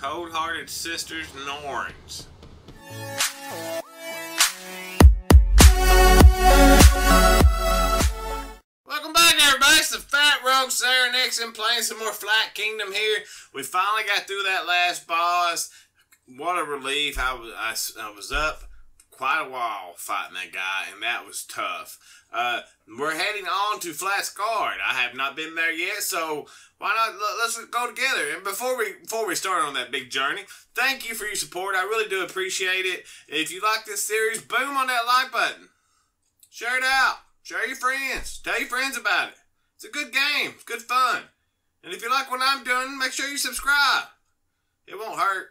Cold-Hearted Sisters Norns. Welcome back, everybody. It's the Fat Rogue Sarenixen playing some more Flat Kingdom here. We finally got through that last boss. What a relief. I was, I, I was up quite a while fighting that guy, and that was tough. Uh, we're heading on to Flatscar. I have not been there yet, so why not let's go together. And before we before we start on that big journey, thank you for your support. I really do appreciate it. If you like this series, boom on that like button. Share it out. Share your friends. Tell your friends about it. It's a good game. It's good fun. And if you like what I'm doing, make sure you subscribe. It won't hurt.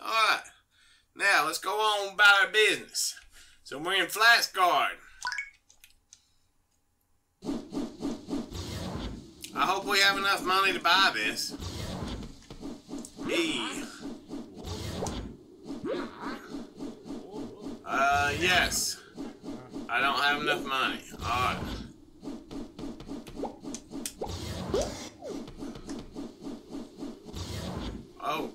All right. Now, let's go on about our business. So we're in Flatscar. I hope we have enough money to buy this. E. Uh, yes. I don't have enough money. Alright. Oh.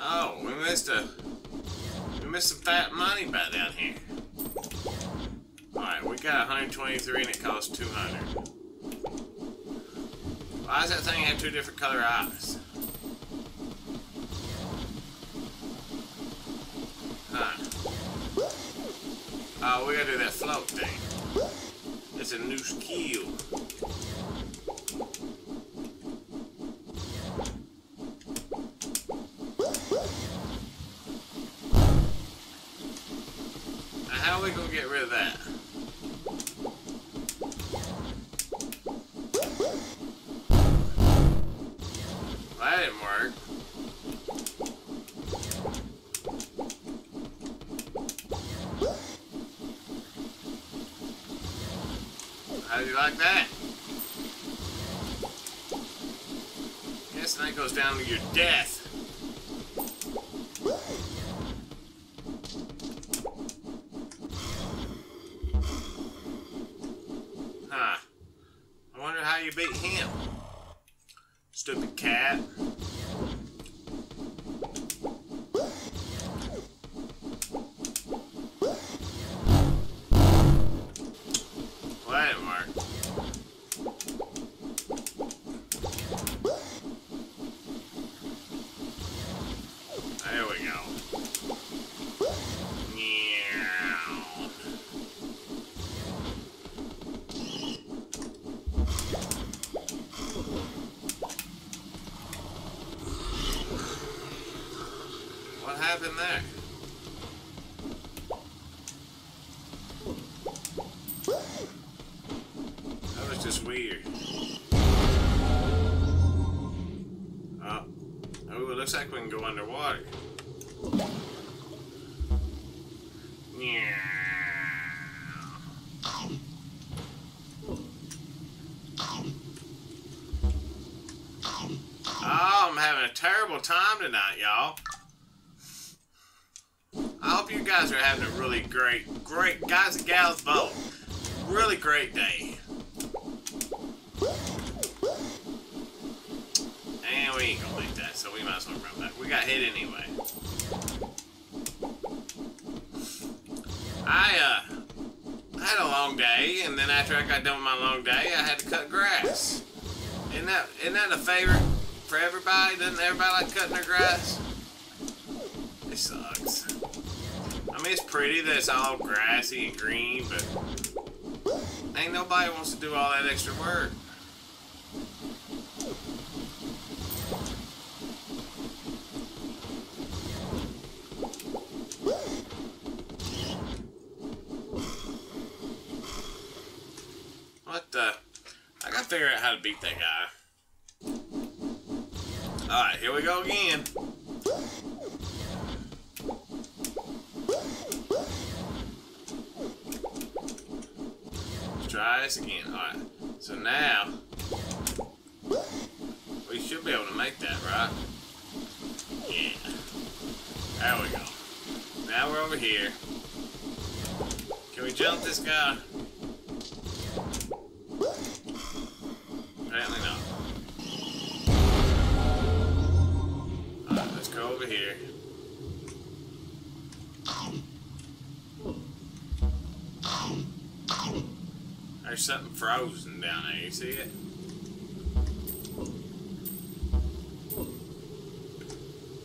Oh, we missed a... We missed some fat money back down here. Alright, we got 123 and it costs 200. Why does that thing have two different color eyes? Huh. Oh, we gotta do that float thing. It's a new skill. That didn't work. How do you like that? Guess that goes down to your death. Happened there? That was just weird. Oh. Oh, it looks like we can go underwater. Yeah. Oh, I'm having a terrible time tonight, y'all. I hope you guys are having a really great, great, guys and gals both, really great day. And we ain't gonna make that, so we might as well run back. We got hit anyway. I, uh, had a long day, and then after I got done with my long day, I had to cut grass. Isn't that, isn't that a favorite for everybody? Doesn't everybody like cutting their grass? It sucks. I mean, it's pretty that it's all grassy and green, but ain't nobody wants to do all that extra work. What the? I gotta figure out how to beat that guy. Alright, here we go again. Again. Alright, There's something frozen down there. You see it?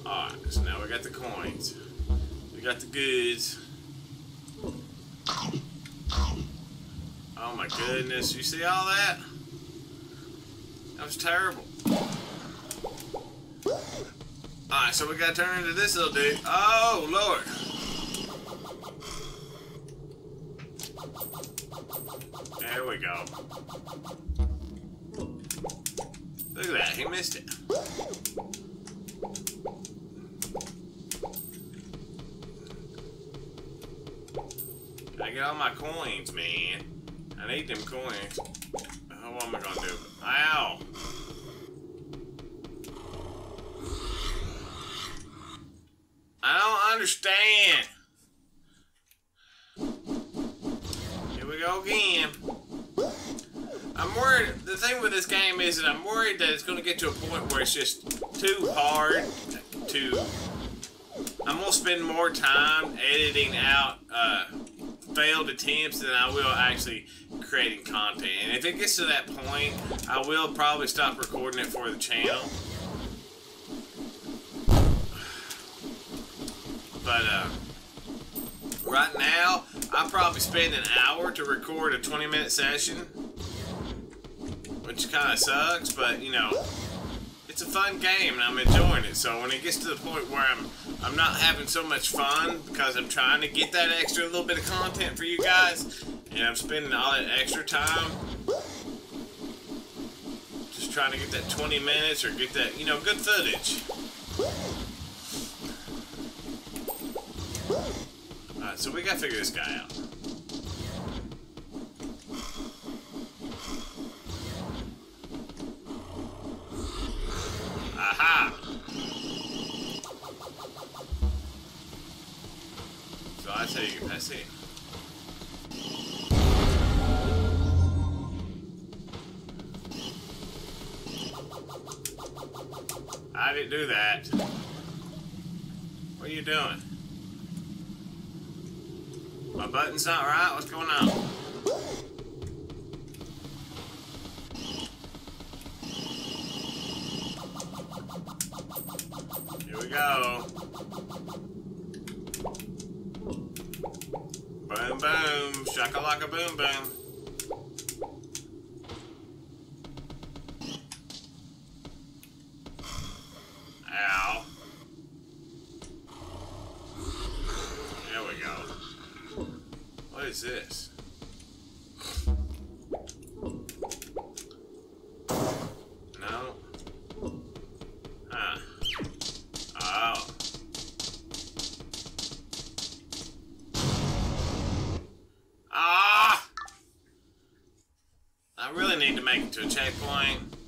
Alright, so now we got the coins. We got the goods. Oh my goodness, you see all that? That was terrible. Alright, so we gotta turn into this little dude. Oh, Lord. We go. Look at that, he missed it. Gotta get all my coins, man. I need them coins. Oh, what am I gonna do? Ow! I don't understand. Here we go again. I'm worried. The thing with this game is that I'm worried that it's going to get to a point where it's just too hard to. I'm going to spend more time editing out uh, failed attempts than I will actually creating content. And if it gets to that point, I will probably stop recording it for the channel. But uh, right now, I probably spend an hour to record a 20 minute session, which kind of sucks, but you know, it's a fun game and I'm enjoying it. So when it gets to the point where I'm I'm not having so much fun because I'm trying to get that extra little bit of content for you guys, and I'm spending all that extra time just trying to get that 20 minutes or get that you know good footage. Alright, so we gotta figure this guy out. Aha! So I tell you, I see. I didn't do that. What are you doing? My button's not right? What's going on? Make it to a checkpoint.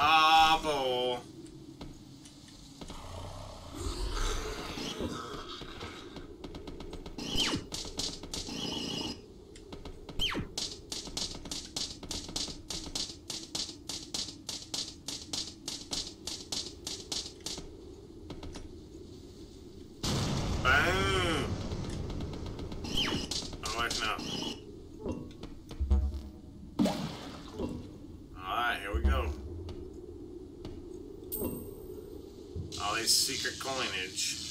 Ah, secret coinage.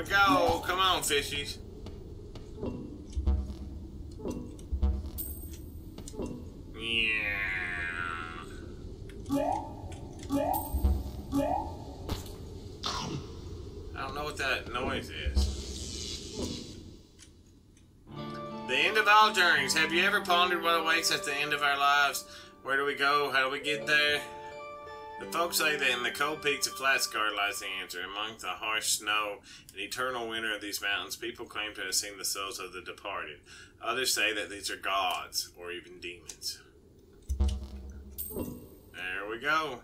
We go. Come on, fishies. Yeah. I don't know what that noise is. The end of all journeys. Have you ever pondered what awaits at the end of our lives? Where do we go? How do we get there? Folks say that in the cold peaks of Flatscar lies the answer. Among the harsh snow and eternal winter of these mountains, people claim to have seen the souls of the departed. Others say that these are gods or even demons. There we go.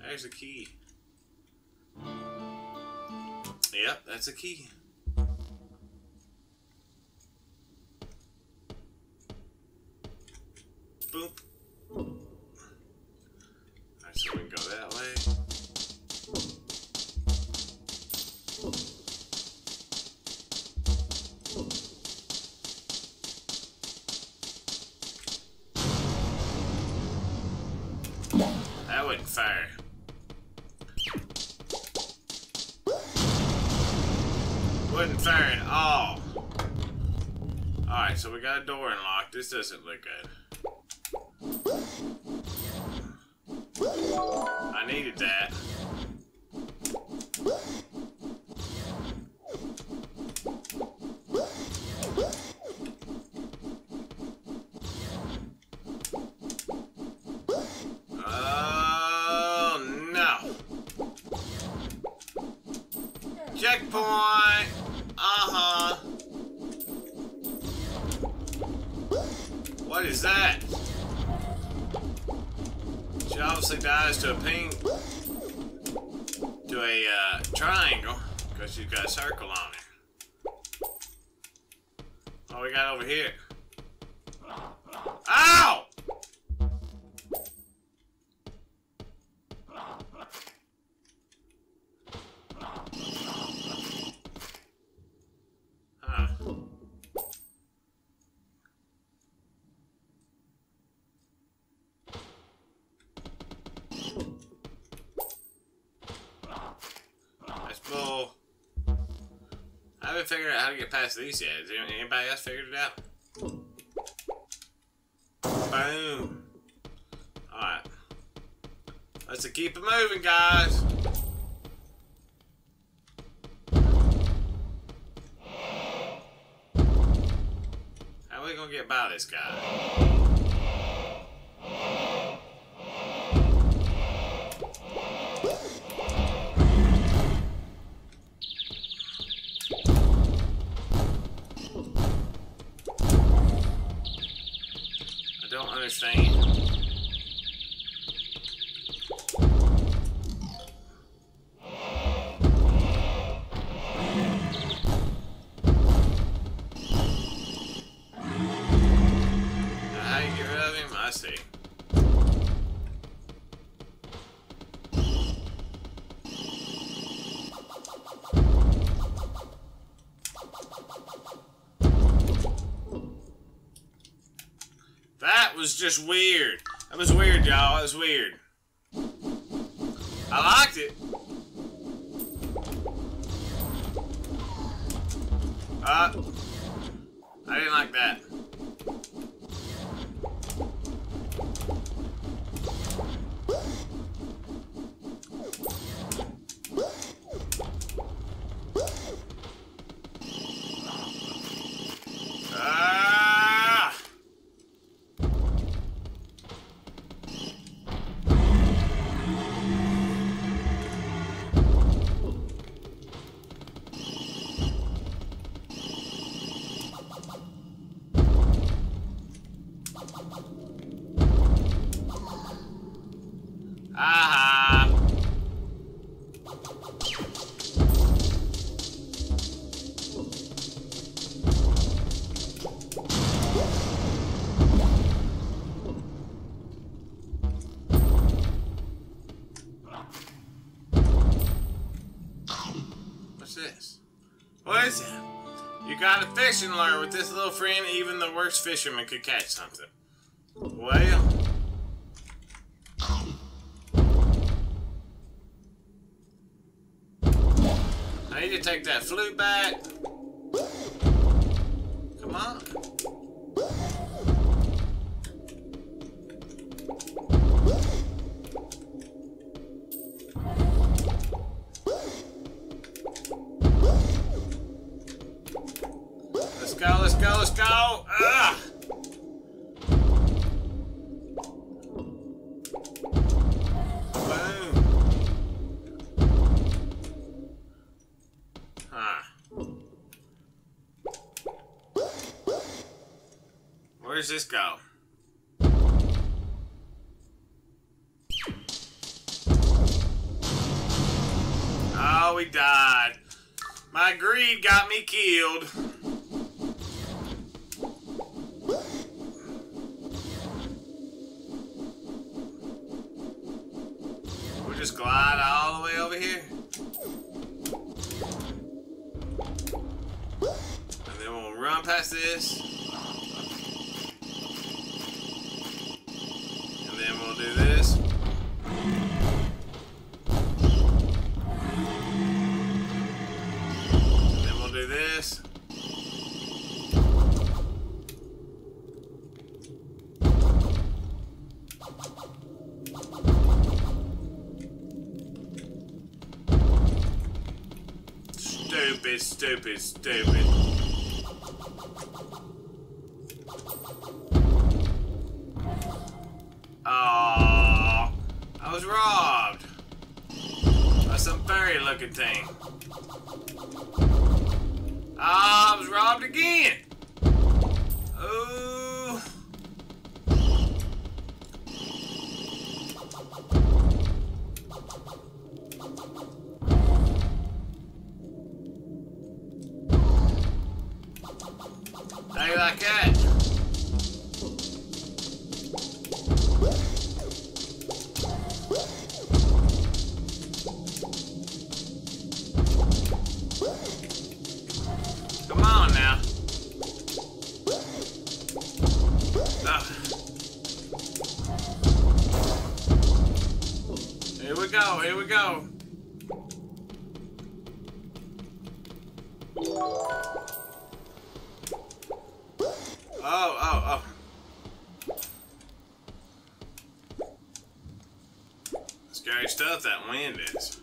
There's a key. Yep, that's a key. Fire. Wasn't fire at all. Alright, so we got a door unlocked. This doesn't look good. Is that? She obviously dies to a pink, to a uh, triangle, because she's got a circle on it. What we got over here? Ow! Haven't figured out how to get past these yet. Has anybody else figured it out? Boom. Alright. Let's keep it moving, guys. How are we gonna get by this guy? I don't was just weird. That was weird, y'all. That was weird. fishing line with this little friend, even the worst fisherman could catch something. Well... I need to take that flute back. Come on. Let's go. Ah. Ugh. Where's this go? Oh, we died. My greed got me killed. Run past this. And then we'll do this. And then we'll do this. Stupid, stupid, stupid. Come Stuff that wind is.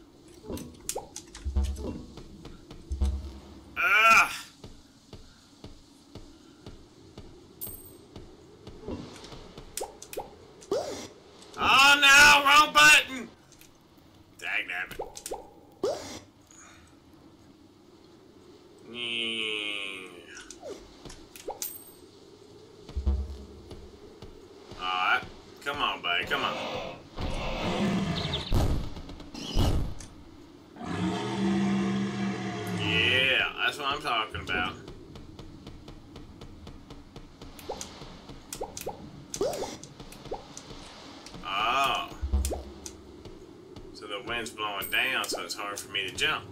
What I'm talking about. Oh. So the wind's blowing down, so it's hard for me to jump.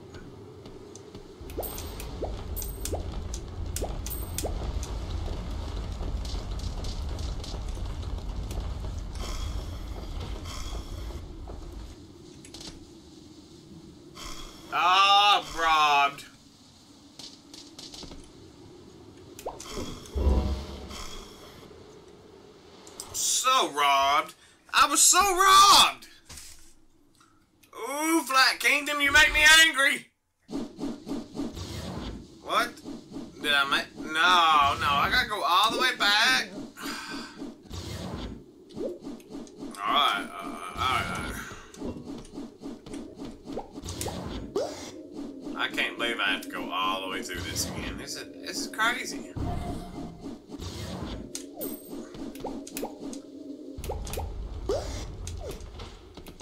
Ah, robbed. So robbed. I was so robbed. Ooh, Flat Kingdom, you make me angry. What? Did I make? No, no, I gotta go all the way back. Alright, uh, alright. I can't believe I have to go all the way through this again. This is, this is crazy.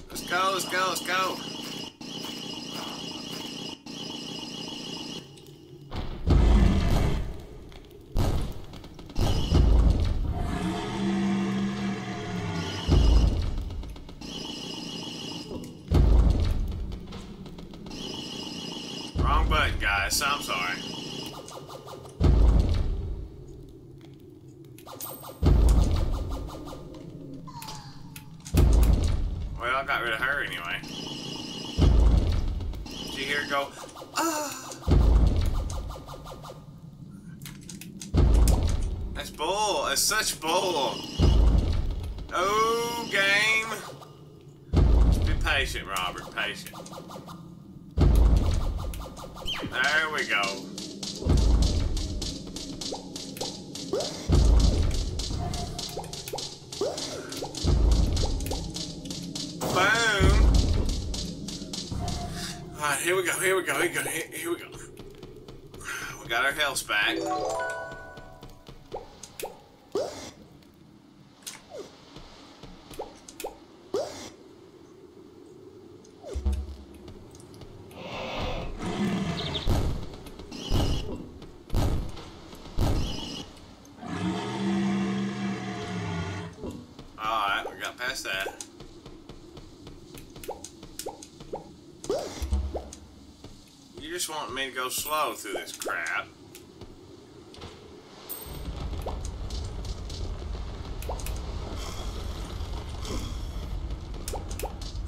Let's go, let's go, let's go. There we go. Boom. Alright, here we go, here we go, here we go, here, here we go. We got our health back. To slow through this crap.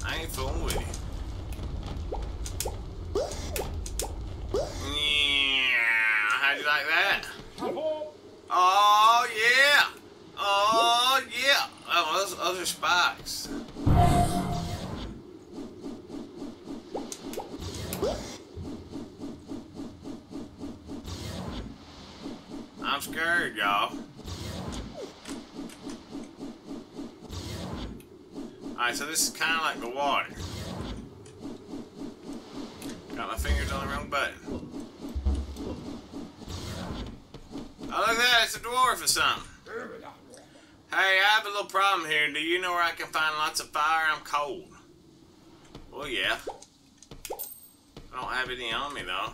I ain't fooling with you. Yeah, how'd you like that? Oh yeah! Oh yeah! Oh, those, those are spikes. I'm scared, y'all. Alright, so this is kind of like the water. Got my fingers on the wrong button. Oh, look at that. It's a dwarf or something. Hey, I have a little problem here. Do you know where I can find lots of fire? I'm cold. Well, yeah. I don't have any on me, though.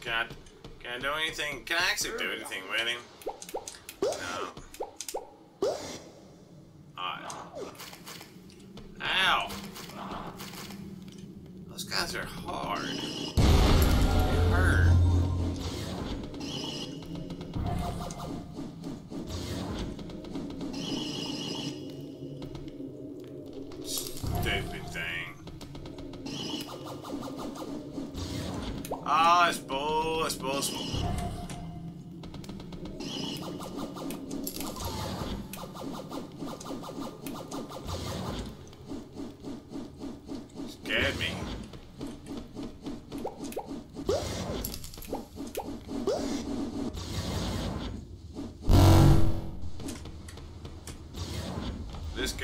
Can I, can I do anything? Can I actually do anything with him? No. Alright. Ow! Those guys are hard. They hurt.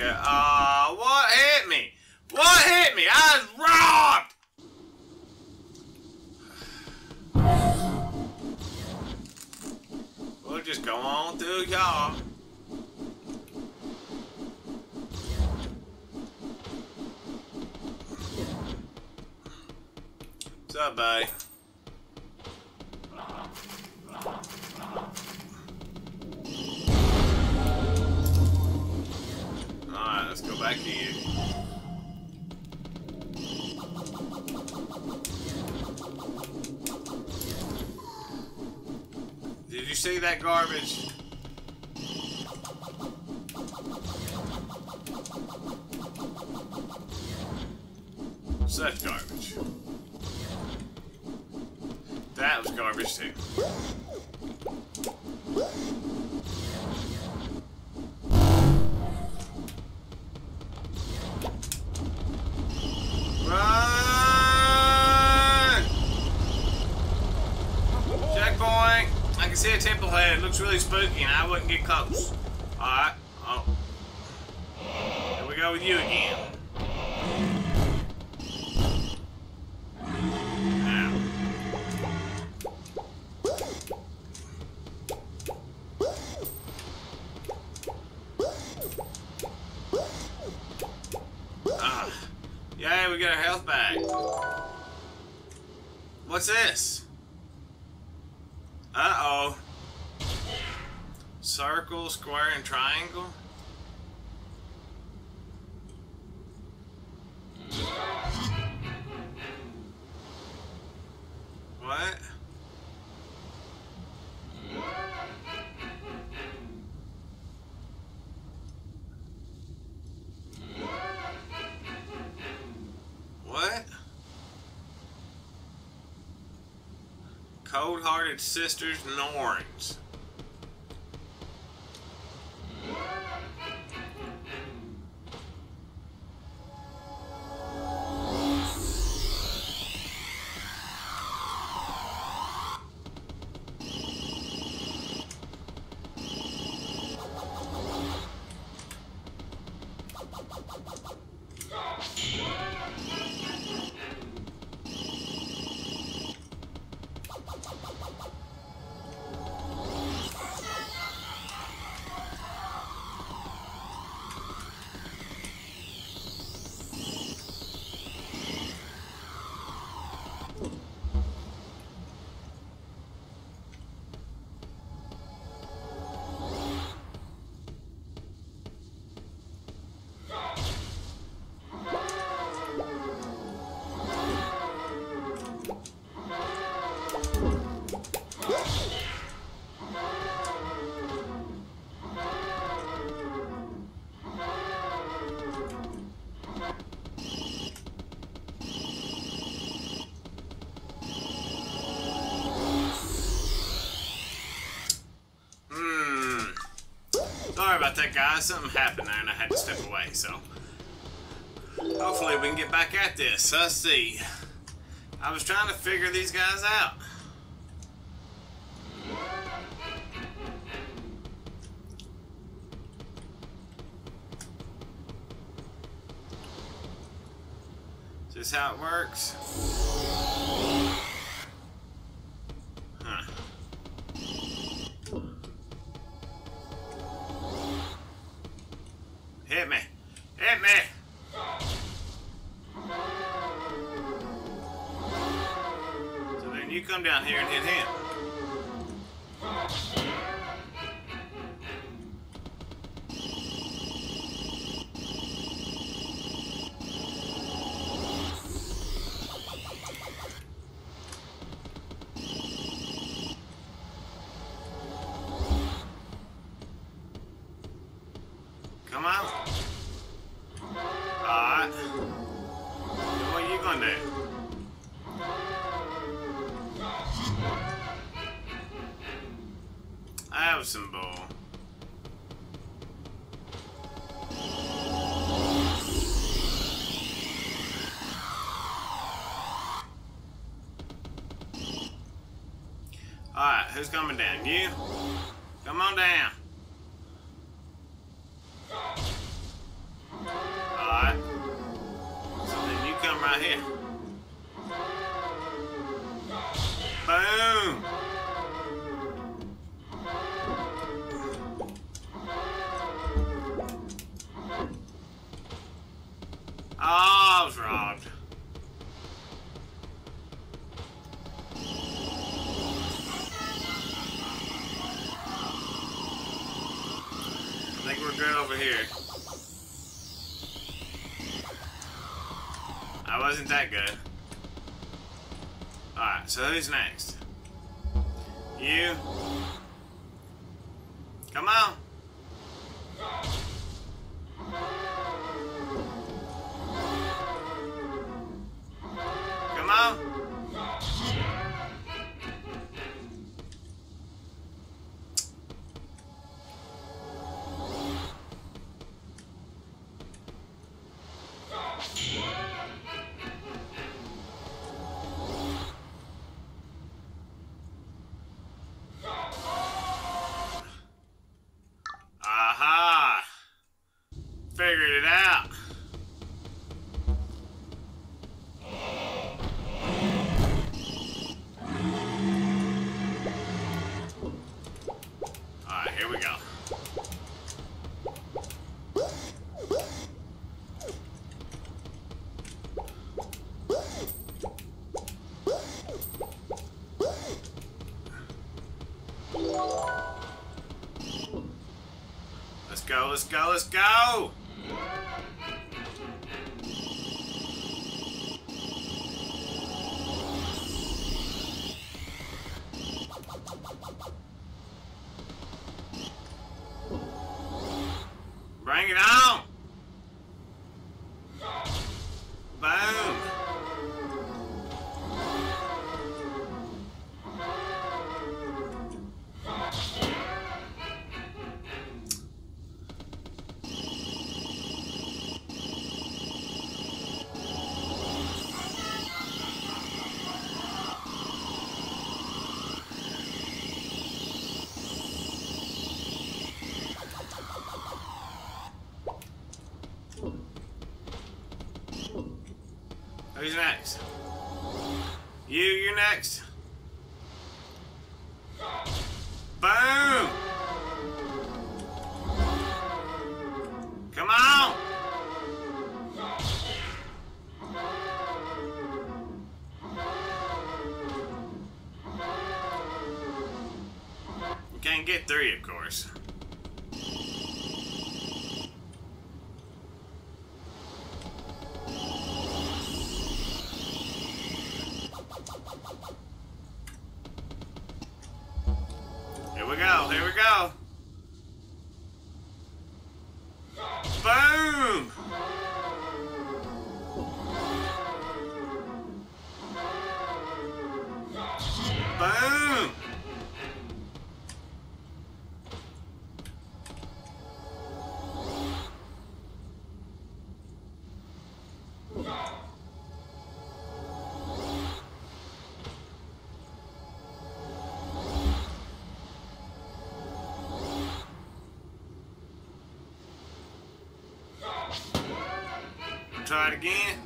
Guy, let's go back to you. Did you see that garbage? Yay, we got our health back. What's this? Uh-oh. Circle, square, and triangle? What? Cold-hearted sisters Norns. About that, guys. Something happened there and I had to step away, so. Hopefully we can get back at this. Let's see. I was trying to figure these guys out. Is this how it works? Here and hit him. Alright, who's coming down? You? Come on down. Go, let's go, let's go! Bring it on! Next. Boom! Come on! You can't get three, of course. Again.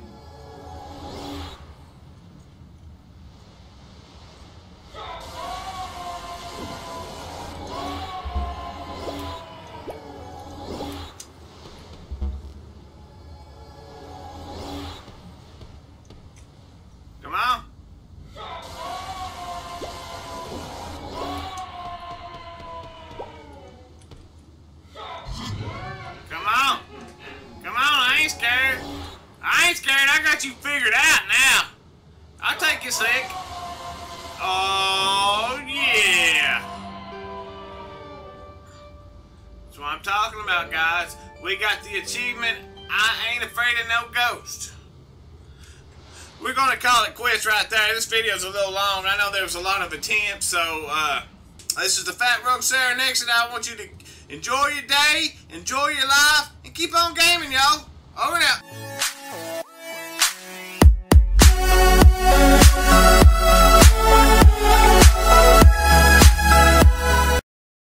Quits video is a little long. I know there was a lot of attempts, so uh, this is the Fat Rogue Sarenixen. I want you to enjoy your day, enjoy your life, and keep on gaming, y'all. Over and out.